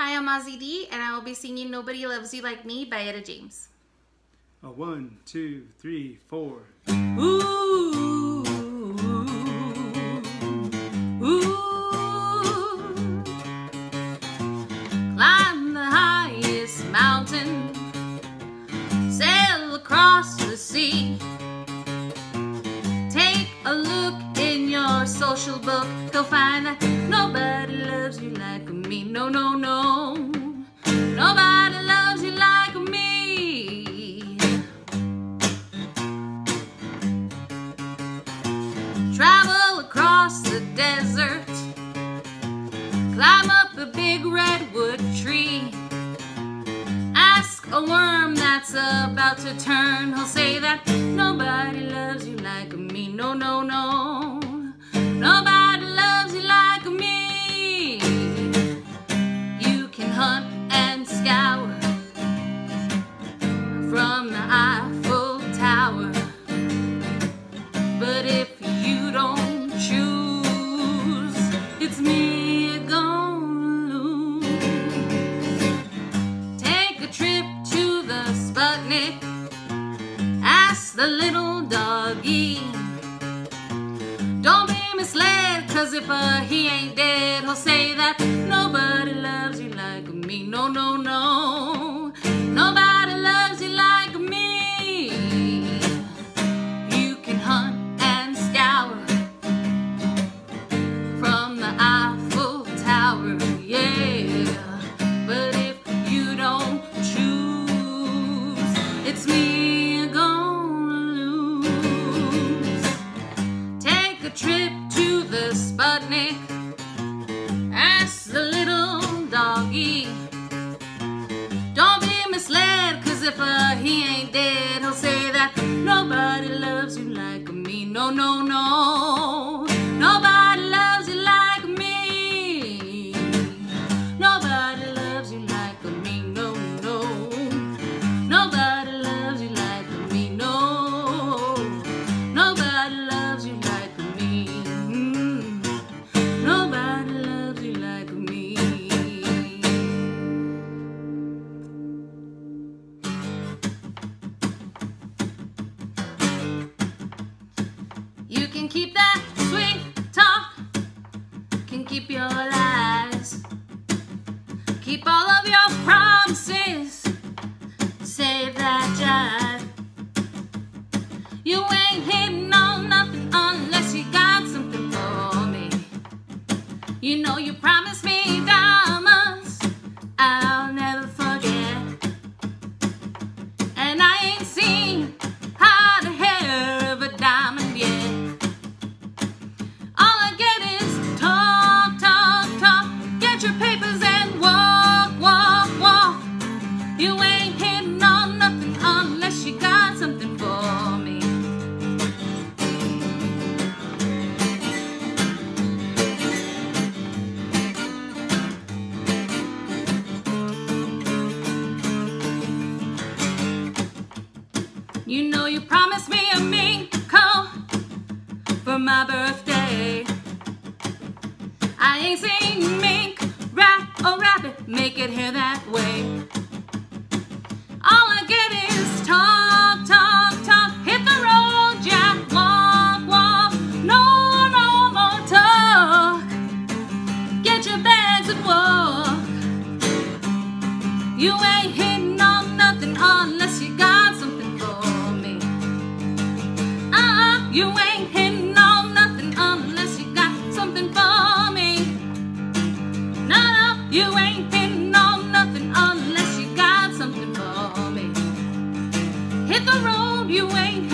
Hi, I'm Mozzy Dee, and I will be singing Nobody Loves You Like Me by Etta James. A one, two, three, four. Ooh, ooh. Climb the highest mountain, sail across the sea. Social book, you'll find that nobody loves you like me. No, no, no. Nobody loves you like me. Travel across the desert, climb up a big redwood tree. Ask a worm that's about to turn, he'll say that nobody loves you like me. No, no, no. The little doggy. Don't be misled, cause if uh, he ain't dead, he'll say that nobody loves you like me. No, no, no. Nobody loves you a trip to the Sputnik. Ask the little doggy. Don't be misled, cause if uh, he ain't dead, he'll say that nobody loves you like me. No, no, no. Can keep that sweet talk, can keep your lies, keep all of your promises, promised me a mink coat for my birthday. I ain't seen mink, rat, or rabbit make it here that way. All I get is talk, talk, talk. Hit the road, Jack. Walk, walk. No, no more talk. Get your bags and walk. You ain't hitting on nothing unless you got you ain't hitting on nothing unless you got something for me. No, no, you ain't hitting on nothing unless you got something for me. Hit the road, you ain't